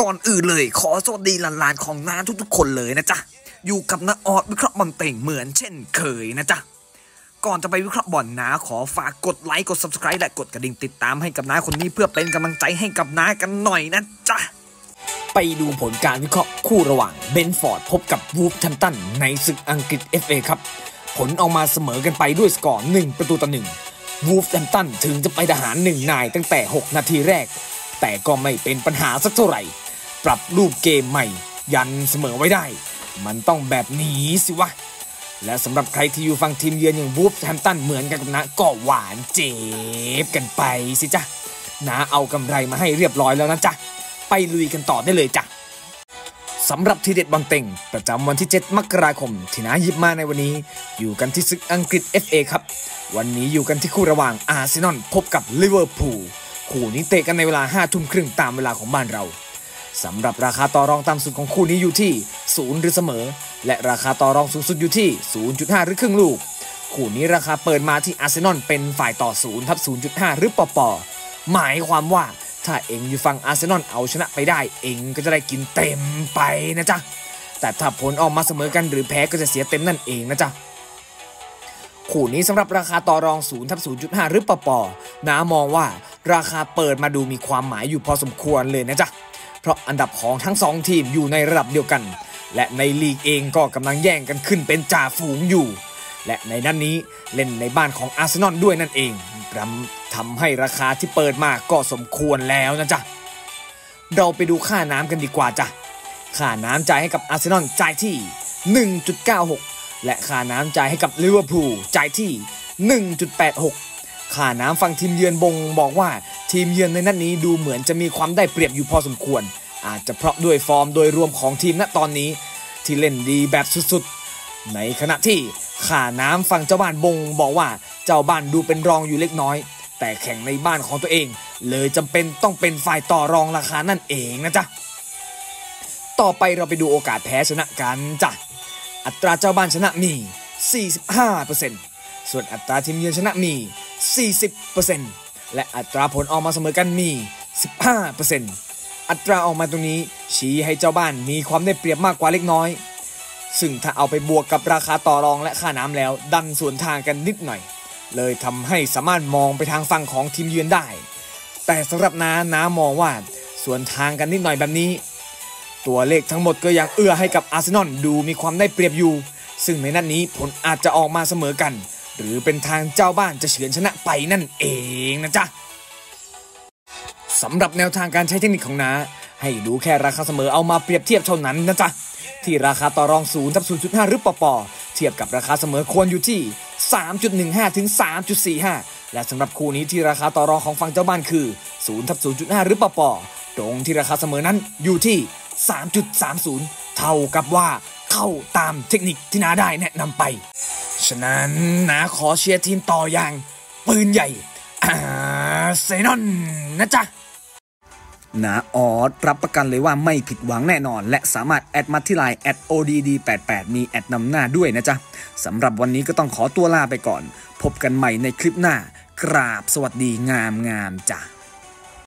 ก่อนอื่นเลย ขอสวัสดีหลานๆของน้าทุกๆ คนเลยนะจ๊ะ อยู่กับน้าออดวิเคราะห์บอลเต่งเหมือนเช่นเคยนะจ๊ะ ก่อนจะไปวิเคราะห์บอลน้าขอฝากกดไลค์กด subscribe และกดกระดิ่งติดตามให้กับน้าคนนี้เพื่อเป็นกำลังใจให้กับน้ากันหน่อยนะจ๊ะ ไปดูผลการวิเคราะห์คู่ระหว่างเบนฟอร์ดพบกับวูฟแฮมตันในศึกอังกฤษ FA ครับ ผลออกมาเสมอกันไปด้วยสกอร์1ประตูต่อหนึ่งวูฟแฮมตันถึงจะไปทหารหนึ่งนายตั้งแต่ 6 นาทีแรกแต่ก็ไม่เป็นปัญหาสักเท่าไหร่ ปรับรูปเกมใหม่ ยันเสมอไว้ได้ มันต้องแบบนี้สิวะ และสำหรับใครที่อยู่ฝั่งทีมเยือนอย่างวูฟแฮมตันเหมือนกันกับนะก็หวานเจ็บกันไปสิจ้ะนาเอากำไรมาให้เรียบร้อยแล้วนะจ๊ะ ไปลุยกันต่อได้เลยจ้ะสำหรับทีเด็ดบอลเต็ง ประจำวันที่ 7 มกราคม ที่น้าหยิบมาในวันนี้ อยู่กันที่ศึกอังกฤษ FA ครับ วันนี้อยู่กันที่คู่ระหว่างอาร์เซนอลพบกับลิเวอร์พูลคู่นี้เตะกันในเวลา5ทุ่มครึ่งตามเวลาของบ้านเรา สำหรับราคาต่อรองต่ำสุดของคู่นี้อยู่ที่ 0 หรือเสมอ และราคาต่อรองสูงสุดอยู่ที่ 0.5 หรือครึ่งลูก คู่นี้ราคาเปิดมาที่อาร์เซนอลเป็นฝ่ายต่อ0ทับ0.5 หรือปปอหมายความว่าถ้าเองอยู่ฝั่งอาร์เซนอลเอาชนะไปได้ เองก็จะได้กินเต็มไปนะจ๊ะ แต่ถ้าผลออกมาเสมอกันหรือแพ้ก็จะเสียเต็มนั่นเองนะจ๊ะคู่นี้สำหรับราคาต่อรอง0ทับ0.5 หรือปปอน้ามองว่าราคาเปิดมาดูมีความหมายอยู่พอสมควรเลยนะจ๊ะ ราะอันดับของทั้งสองทีมอยู่ในระดับเดียวกัน และในลีกเองก็กำลังแย่งกันขึ้นเป็นจ่าฝูงอยู่ และในนั้นนี้เล่นในบ้านของอาร์เซนอลด้วยนั่นเองรำทำให้ราคาที่เปิดมาก็สมควรแล้วนะจ๊ะ เราไปดูค่าน้ำกันดีกว่าจ้ะ ค่าน้ำจ่ายให้กับอาร์เซนอลจ่ายที่ 1.96 และค่าน้ำจ่ายให้กับลิเวอร์พูลจ่ายที่ 1.86 ค่าน้ำฝั่งทีมเยือนบงบอกว่าทีมเยือนในนัดนนี้ดูเหมือนจะมีความได้เปรียบอยู่พอสมควร อาจจะเพราะด้วยฟอร์มโดยรวมของทีมณตอนนี้ ที่เล่นดีแบบสุดๆ ในขณะที่ค่าน้ำฝั่งเจ้าบ้านบงบอกว่าเจ้าบ้านดูเป็นรองอยู่เล็กน้อย แต่แข่งในบ้านของตัวเอง เลยจำเป็นต้องเป็นฝ่ายต่อรองราคานั่นเองนะจ๊ะต่อไปเราไปดูโอกาสแพ้ชนะกันจ้ะอัตราเจ้าบ้านชนะมี 45%ส่วนอัตราทีมเยือนชนะมี 40%และอัตราผลออกมาเสมอกันมี 15%อัตราออกมาตรงนี้ชี้ให้เจ้าบ้านมีความได้เปรียบมากกว่าเล็กน้อย ซึ่งถ้าเอาไปบวกกับราคาต่อรองและค่าน้ำแล้ว ดันส่วนทางกันนิดหน่อย เลยทำให้สามารถมองไปทางฝั่งของทีมเยือนได้ แต่สำหรับน้าน้ามองว่าส่วนทางกันนิดหน่อยแบบนี้ตัวเลขทั้งหมดก็ยังเอื้อให้กับอาร์เซนอลดูมีความได้เปรียบอยู่ ซึ่งในนัดนนี้ผลอาจจะออกมาเสมอกัน หรือเป็นทางเจ้าบ้านจะเฉือนชนะไปนั่นเองนะจ๊ะสำหรับแนวทางการใช้เทคนิคของนาให้ดูแค่ราคาเสมอเอามาเปรียบเทียบเท่านั้นนะจ๊ะที่ราคาต่อรอง0ทับ0.5 หรือปปเทียบกับราคาเสมอควรอยู่ที่ 3.15 ถึง 3.45 และสำหรับคู่นี้ที่ราคาต่อรองของฝั่งเจ้าบ้านคือ0ทับ0.5 หรือปปตรงที่ราคาเสมอนั้นอยู่ที่ 3.30 เท่ากับว่าเข้าตามเทคนิคที่นาได้แนะนำไป ฉะนั้นนาขอเชียร์ทีมต่ออย่าง ปืนใหญ่อาเซนอลนะจ๊ะนาออดรับประกันเลยว่าไม่ผิดหวังแน่นอน และสามารถแอดมาที่ไลน์ @odd88 มีแอดนำหน้าด้วยนะจ๊ะสำหรับวันนี้ก็ต้องขอตัวลาไปก่อน พบกันใหม่ในคลิปหน้า กราบสวัสดีงามงามจ้ะ